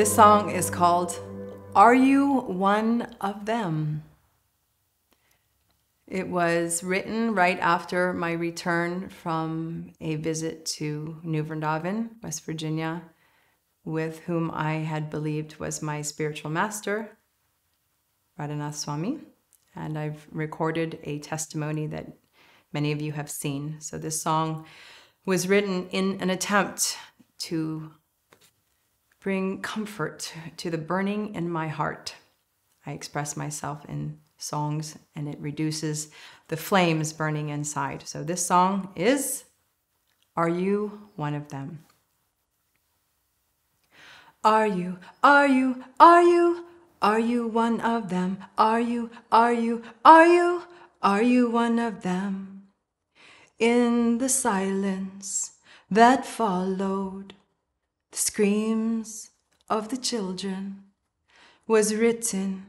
This song is called Are You One of Them? It was written right after my return from a visit to New Vrindavan, West Virginia, with whom I had believed was my spiritual master, Radhanath Swami. And I've recorded a testimony that many of you have seen. So this song was written in an attempt to bring comfort to the burning in my heart. I express myself in songs and it reduces the flames burning inside. So this song is Are You One of Them? Are you, are you, are you, are you one of them? Are you, are you, are you, are you one of them? In the silence that followed, the screams of the children was written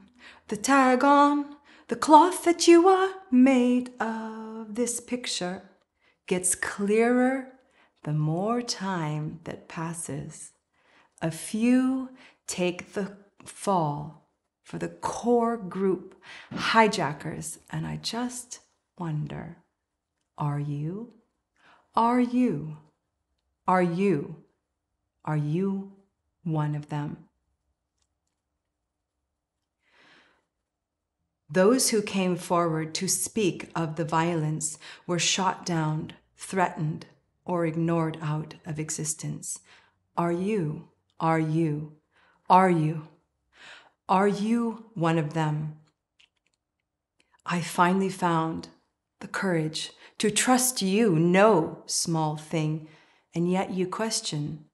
the tag on the cloth that you are made of. This picture gets clearer the more time that passes. A few take the fall for the core group hijackers, and I just wonder are you? Are you? Are you? Are you one of them? Those who came forward to speak of the violence were shot down, threatened, or ignored out of existence. Are you, are you, are you, are you one of them? I finally found the courage to trust you, no small thing, and yet you question,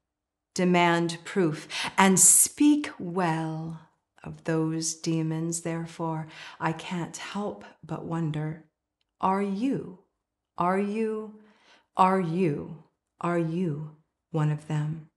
demand proof, and speak well of those demons. Therefore, I can't help but wonder are you, are you, are you, are you one of them?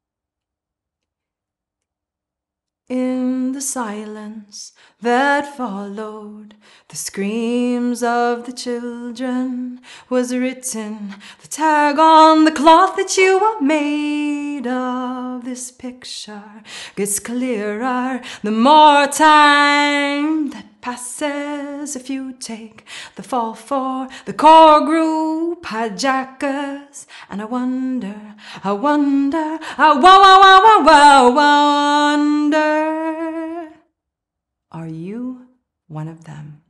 In the silence that followed, the screams of the children was written the tag on the cloth that you are made of. This picture gets clearer the more time that passes if you take the fall for the core group hijackers. And I wonder, I wonder, I wow, wow, wow, wow, wonder, are you one of them?